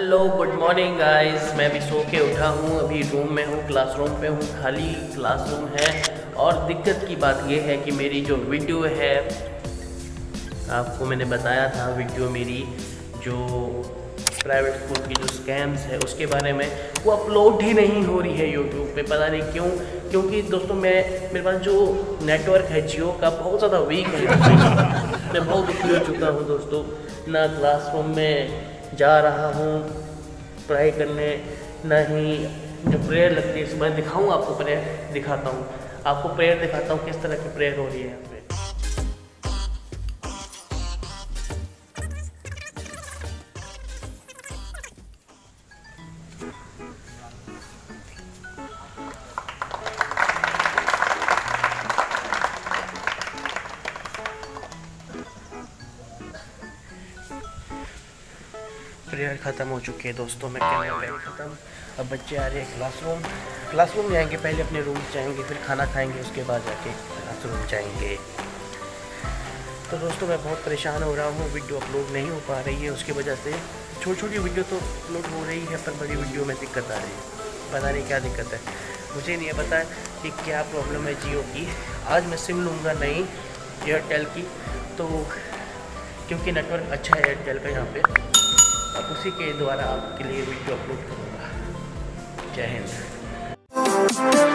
Hello good morning guys मैं अभी सो के उठा हूँ। अभी रूम में हूँ क्लासरूम पे हूँ, खाली क्लासरूम है। और दिक्कत की बात यह है कि मेरी जो वीडियो है, आपको मैंने बताया था वीडियो मेरी जो प्राइवेट स्कूल की जो स्कैम्स है, उसके बारे में, वो अपलोड ही नहीं हो रही है यूट्यूब पे। पता नहीं क्यों? क्योंकि दोस्तों, मैं, मेरे पास जो नेटवर्क है जियो का, बहुत ज़्यादा वीक है। मैं बहुत दुखी हो चुका हूँ दोस्तों। ना क्लासरूम में जा रहा हूँ। पढ़ाई करने ना ही जो प्रेयर लगती है मैं दिखाऊँ आपको, प्रेयर दिखाता हूँ। आपको प्रेयर दिखाता हूँ किस तरह की प्रेयर हो रही है प्रेयर ख़त्म हो चुकी है दोस्तों, मैं प्रेयर ख़त्म। अब बच्चे आ रहे हैं क्लासरूम क्लासरूम जाएँगे पहले अपने रूम जाएँगे, फिर खाना खाएँगे, उसके बाद जाके क्लासरूम जाएँगे। तो दोस्तों, मैं बहुत परेशान हो रहा हूँ वीडियो अपलोड नहीं हो पा रही है, उसकी वजह से छोटी छोटी वीडियो तो अपलोड हो रही है, पर बड़ी वीडियो में दिक्कत आ रही है। पता नहीं क्या दिक्कत है। मुझे नहीं पता कि क्या प्रॉब्लम है जियो की। आज मैं सिम लूँगा नहीं एयरटेल की तो क्योंकि नेटवर्क अच्छा है एयरटेल का यहाँ पे। अब उसी के द्वारा आपके लिए वीडियो अपलोड करूँगा। जय हिंद।